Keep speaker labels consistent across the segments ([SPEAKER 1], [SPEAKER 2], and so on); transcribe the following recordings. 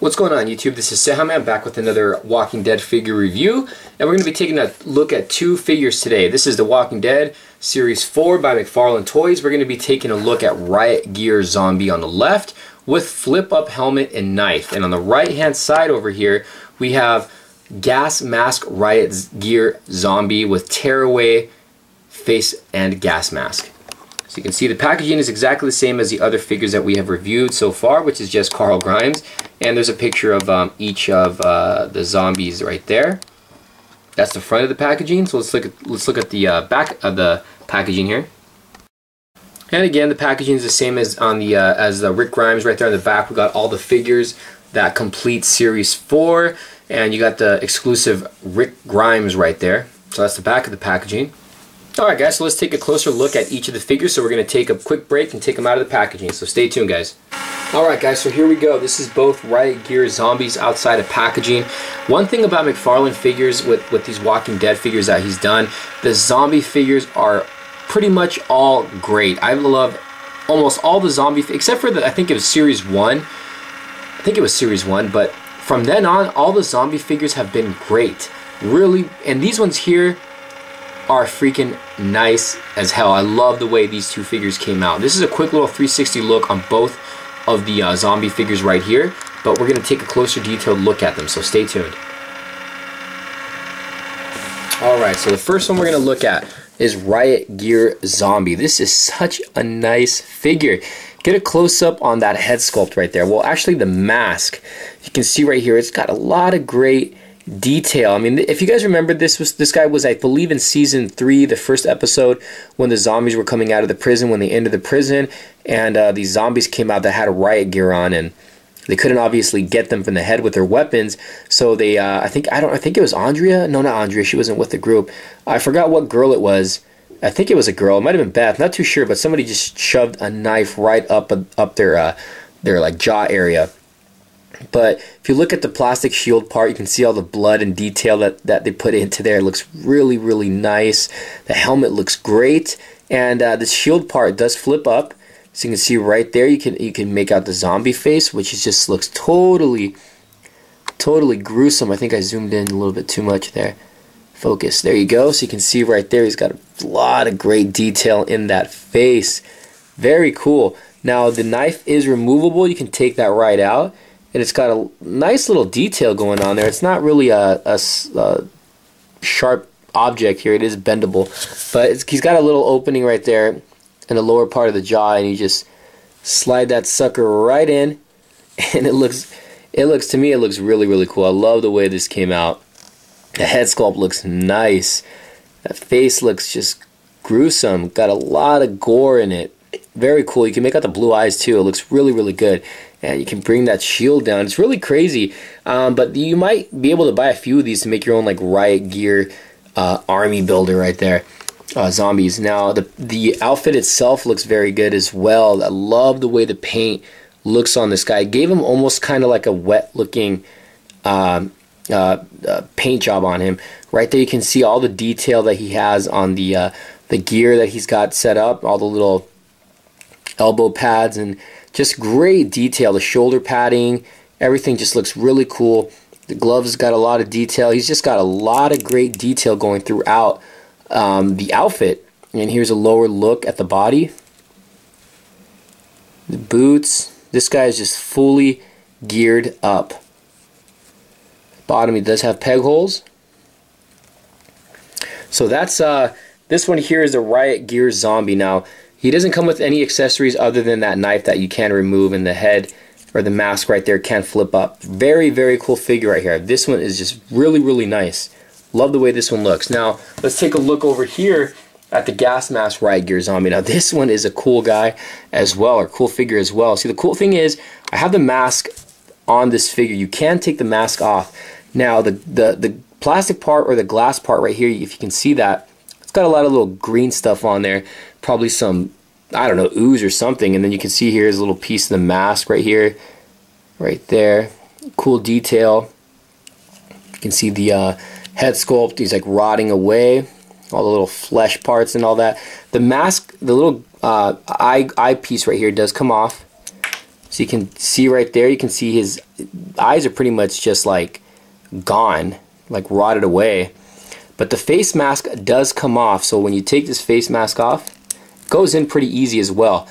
[SPEAKER 1] What's going on YouTube? This is Cejaman back with another Walking Dead figure review and we're going to be taking a look at two figures today. This is the Walking Dead Series 4 by McFarlane Toys. We're going to be taking a look at Riot Gear Zombie on the left with flip up helmet and knife and on the right hand side over here we have Gas Mask Riot Gear Zombie with tearaway face and gas mask. So you can see the packaging is exactly the same as the other figures that we have reviewed so far, which is just Carl Grimes. And there's a picture of um, each of uh, the zombies right there. That's the front of the packaging. So let's look at let's look at the uh, back of the packaging here. And again, the packaging is the same as on the uh, as the Rick Grimes right there on the back. We got all the figures that complete Series 4, and you got the exclusive Rick Grimes right there. So that's the back of the packaging. Alright guys, so let's take a closer look at each of the figures. So we're going to take a quick break and take them out of the packaging. So stay tuned guys. Alright guys, so here we go. This is both Riot Gear Zombies outside of packaging. One thing about McFarlane figures with, with these Walking Dead figures that he's done, the zombie figures are pretty much all great. I love almost all the zombie, except for the, I think it was Series 1. I think it was Series 1, but from then on, all the zombie figures have been great. Really, and these ones here, are freaking nice as hell. I love the way these two figures came out. This is a quick little 360 look on both of the uh, zombie figures right here, but we're going to take a closer detailed look at them, so stay tuned. Alright, so the first one we're going to look at is Riot Gear Zombie. This is such a nice figure. Get a close-up on that head sculpt right there. Well, actually the mask, you can see right here, it's got a lot of great detail. I mean, if you guys remember, this was this guy was, I believe, in season three, the first episode, when the zombies were coming out of the prison, when they entered the prison, and uh, these zombies came out that had a riot gear on, and they couldn't obviously get them from the head with their weapons. So they, uh, I think, I don't, I think it was Andrea. No, not Andrea. She wasn't with the group. I forgot what girl it was. I think it was a girl. It might have been Beth. Not too sure, but somebody just shoved a knife right up up their uh, their like jaw area but if you look at the plastic shield part, you can see all the blood and detail that, that they put into there. It looks really, really nice. The helmet looks great. And uh, the shield part does flip up. So you can see right there, you can you can make out the zombie face, which just looks totally, totally gruesome. I think I zoomed in a little bit too much there. Focus. There you go. So you can see right there, he's got a lot of great detail in that face. Very cool. Now the knife is removable. You can take that right out and it's got a nice little detail going on there. It's not really a, a, a sharp object here. It is bendable, but he's got a little opening right there in the lower part of the jaw, and you just slide that sucker right in, and it looks, it looks to me, it looks really really cool. I love the way this came out. The head sculpt looks nice. That face looks just gruesome. Got a lot of gore in it. Very cool. You can make out the blue eyes too. It looks really really good and you can bring that shield down. It's really crazy, um, but you might be able to buy a few of these to make your own like riot gear uh, army builder right there. Uh, zombies. Now the the outfit itself looks very good as well. I love the way the paint looks on this guy. I gave him almost kind of like a wet looking um, uh, uh, paint job on him. Right there, you can see all the detail that he has on the uh, the gear that he's got set up. All the little elbow pads and just great detail. The shoulder padding, everything just looks really cool. The gloves got a lot of detail. He's just got a lot of great detail going throughout um, the outfit. And here's a lower look at the body. The boots. This guy is just fully geared up. Bottom, he does have peg holes. So that's uh, this one here is the Riot Gear Zombie. Now, he doesn't come with any accessories other than that knife that you can remove and the head or the mask right there can flip up. Very, very cool figure right here. This one is just really, really nice. Love the way this one looks. Now, let's take a look over here at the gas mask Riot Gear Zombie. Now, this one is a cool guy as well, or cool figure as well. See, the cool thing is, I have the mask on this figure. You can take the mask off. Now, the, the, the plastic part or the glass part right here, if you can see that, it's got a lot of little green stuff on there. Probably some, I don't know, ooze or something. And then you can see here's a little piece of the mask right here. Right there. Cool detail. You can see the uh, head sculpt. He's like rotting away. All the little flesh parts and all that. The mask, the little uh, eye, eye piece right here does come off. So you can see right there, you can see his eyes are pretty much just like gone, like rotted away. But the face mask does come off, so when you take this face mask off, it goes in pretty easy as well.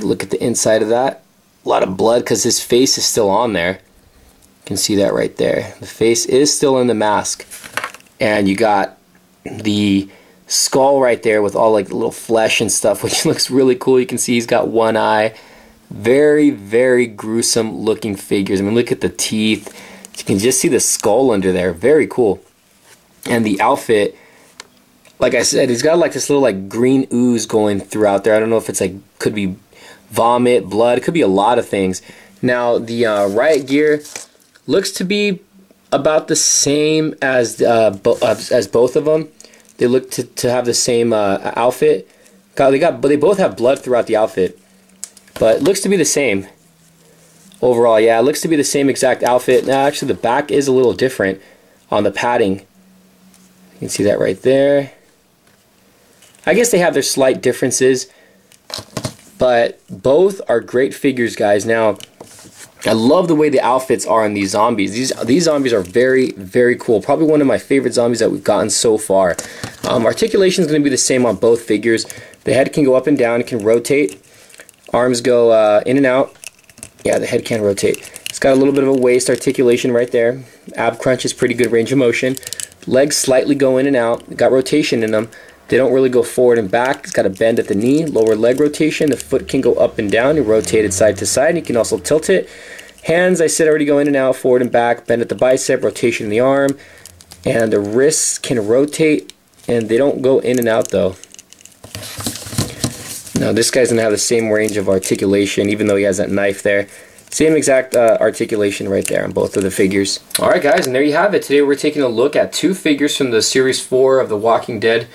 [SPEAKER 1] Look at the inside of that. A lot of blood because his face is still on there. You can see that right there. The face is still in the mask. And you got the skull right there with all like the little flesh and stuff, which looks really cool. You can see he's got one eye. Very, very gruesome looking figures. I mean, look at the teeth. You can just see the skull under there. Very cool. And the outfit, like I said, he's got like this little like green ooze going throughout there. I don't know if it's like, could be vomit, blood. It could be a lot of things. Now, the uh, riot gear looks to be about the same as uh, bo as both of them. They look to, to have the same uh, outfit. God, they got, but they both have blood throughout the outfit. But it looks to be the same overall. Yeah, it looks to be the same exact outfit. Now, actually, the back is a little different on the padding. You can see that right there. I guess they have their slight differences, but both are great figures, guys. Now, I love the way the outfits are on these zombies. These these zombies are very, very cool. Probably one of my favorite zombies that we've gotten so far. Um, articulation is going to be the same on both figures. The head can go up and down. It can rotate. Arms go uh, in and out. Yeah, the head can rotate. It's got a little bit of a waist articulation right there. Ab crunch is pretty good range of motion. Legs slightly go in and out. Got rotation in them. They don't really go forward and back. It's got a bend at the knee, lower leg rotation. The foot can go up and down. You rotate it side to side. You can also tilt it. Hands, I said, already go in and out, forward and back. Bend at the bicep, rotation in the arm. And the wrists can rotate, and they don't go in and out though. Now this guy's gonna have the same range of articulation, even though he has that knife there. Same exact uh, articulation right there on both of the figures. Alright guys, and there you have it. Today we're taking a look at two figures from the Series 4 of the Walking Dead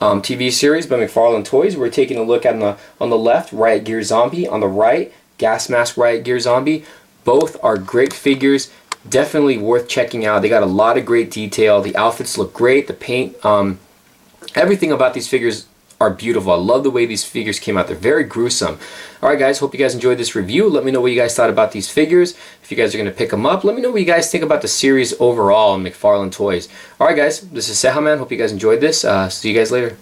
[SPEAKER 1] um, TV series by McFarlane Toys. We're taking a look at on the, on the left, Riot Gear Zombie. On the right, Gas Mask Riot Gear Zombie. Both are great figures. Definitely worth checking out. They got a lot of great detail. The outfits look great. The paint, um, everything about these figures are beautiful. I love the way these figures came out. They're very gruesome. Alright guys, hope you guys enjoyed this review. Let me know what you guys thought about these figures. If you guys are going to pick them up, let me know what you guys think about the series overall on McFarlane Toys. Alright guys, this is Cejaman. Hope you guys enjoyed this. Uh, see you guys later.